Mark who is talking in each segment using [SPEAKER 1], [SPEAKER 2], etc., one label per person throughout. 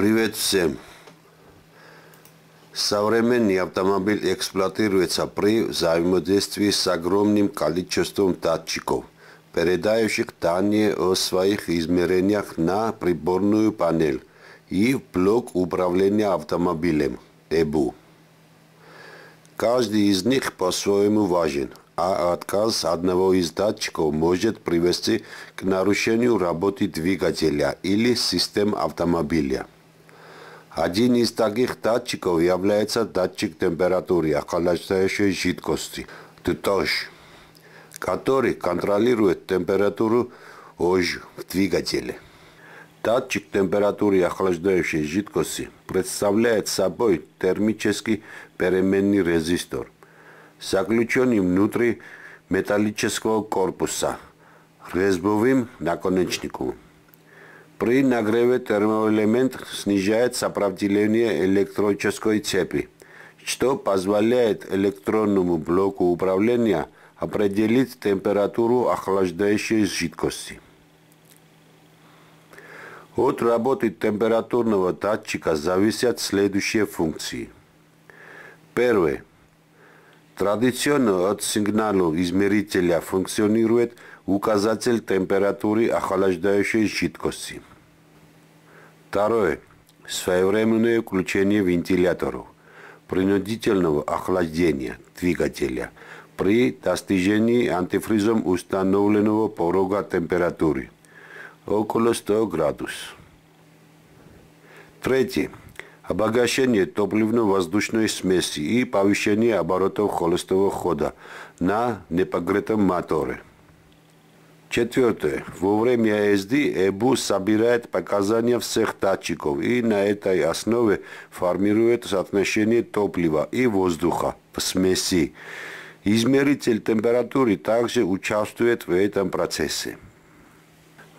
[SPEAKER 1] Привет всем! Современный автомобиль эксплуатируется при взаимодействии с огромным количеством датчиков, передающих данные о своих измерениях на приборную панель и в блок управления автомобилем ЭБУ. Каждый из них по-своему важен, а отказ одного из датчиков может привести к нарушению работы двигателя или систем автомобиля. Один из таких датчиков является датчик температуры охлаждающей жидкости, ТТОЖ, который контролирует температуру ОЖ в двигателе. Датчик температуры охлаждающей жидкости представляет собой термический переменный резистор, заключенный внутри металлического корпуса резьбовым наконечником. При нагреве термоэлемент снижает сопротивление электрической цепи, что позволяет электронному блоку управления определить температуру охлаждающей жидкости. От работы температурного датчика зависят следующие функции. Первое. Традиционно от сигнала измерителя функционирует указатель температуры охлаждающей жидкости. Второе. Своевременное включение вентиляторов принудительного охлаждения двигателя при достижении антифризом установленного порога температуры около 100 градусов. Третье. Обогащение топливно-воздушной смеси и повышение оборотов холостого хода на непогретом моторе – Четвертое. Во время езды ЭБУ собирает показания всех датчиков и на этой основе формирует соотношение топлива и воздуха в смеси. Измеритель температуры также участвует в этом процессе.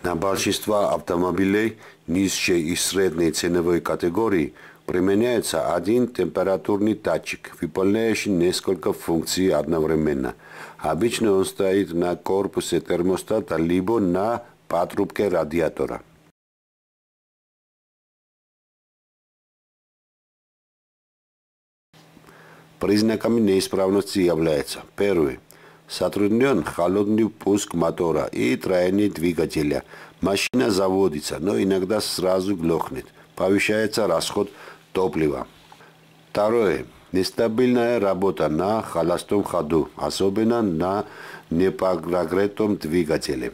[SPEAKER 1] На большинство автомобилей низшей и средней ценовой категории применяется один температурный датчик, выполняющий несколько функций одновременно – Обычно он стоит на корпусе термостата либо на патрубке радиатора. Признаками неисправности является первый Сотруднен холодный пуск мотора и траение двигателя. Машина заводится, но иногда сразу глохнет. Повышается расход топлива. Второе. Нестабильная работа на холостом ходу, особенно на непрогретом двигателе.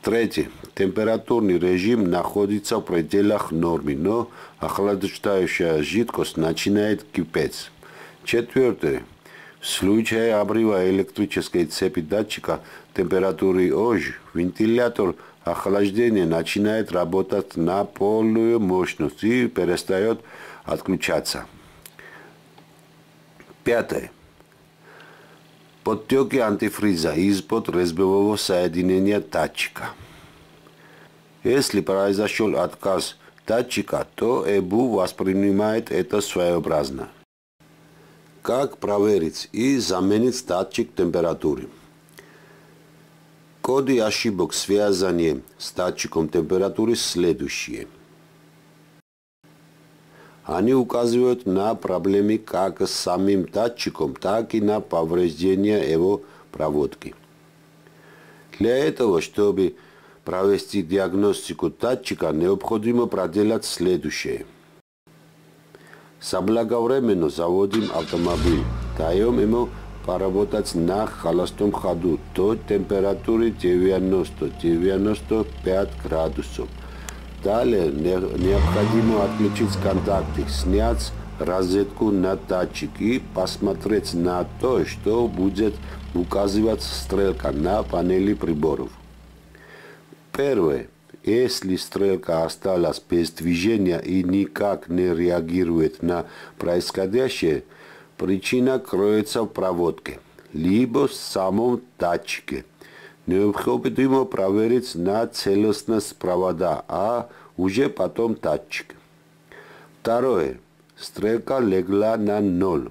[SPEAKER 1] Третье. Температурный режим находится в пределах нормы, но охлаждающая жидкость начинает кипеть. Четвертое. В случае обрыва электрической цепи датчика температуры ОЖ, вентилятор охлаждения начинает работать на полную мощность и перестает отключаться. Пятое. Подтеки антифриза из-под резьбового соединения датчика. Если произошел отказ датчика, то ЭБУ воспринимает это своеобразно. Как проверить и заменить датчик температуры? Коди ашибок связанные с датчиком температури следующие – они указывают на проблемы как с самим датчиком, так и на повреждение его проводки. Для этого, чтобы провести диагностику датчика, необходимо проделать следующее. Соблаговременно заводим автомобиль, даем ему поработать на холостом ходу до температуры 90-95 градусов. Далее необходимо отключить контакты, снять розетку на датчик и посмотреть на то, что будет указывать стрелка на панели приборов. Первое. Если стрелка осталась без движения и никак не реагирует на происходящее, причина кроется в проводке, либо в самом датчике – Необходимо проверить на целостность провода, а уже потом датчик. Второе. Стрелка легла на ноль.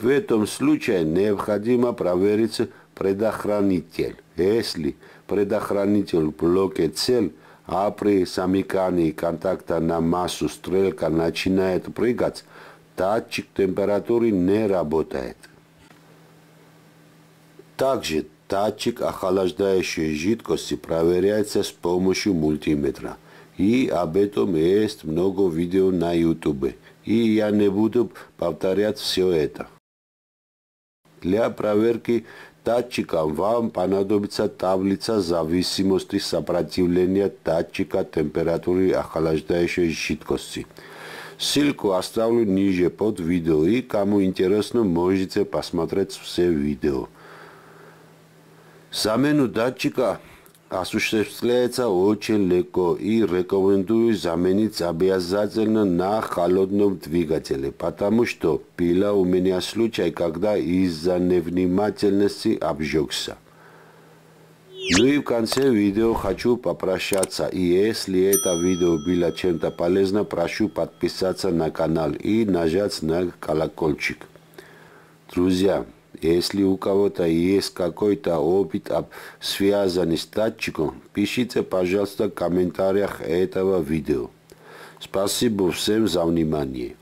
[SPEAKER 1] В этом случае необходимо проверить предохранитель. Если предохранитель в блоке цел, а при замыкании контакта на массу стрелка начинает прыгать, датчик температуры не работает. Также датчик охлаждающей жидкости проверяется с помощью мультиметра. И об этом есть много видео на YouTube. И я не буду повторять все это. Для проверки датчика вам понадобится таблица зависимости сопротивления датчика температуры охлаждающей жидкости. Ссылку оставлю ниже под видео и кому интересно можете посмотреть все видео. Замену датчика осуществляется очень легко и рекомендую заменить обязательно на холодном двигателе, потому что пила у меня случай, когда из-за невнимательности обжегся. Ну и в конце видео хочу попрощаться. И если это видео было чем-то полезно, прошу подписаться на канал и нажать на колокольчик. Друзья, если у кого-то есть какой-то опыт, связанный с датчиком, пишите, пожалуйста, в комментариях этого видео. Спасибо всем за внимание.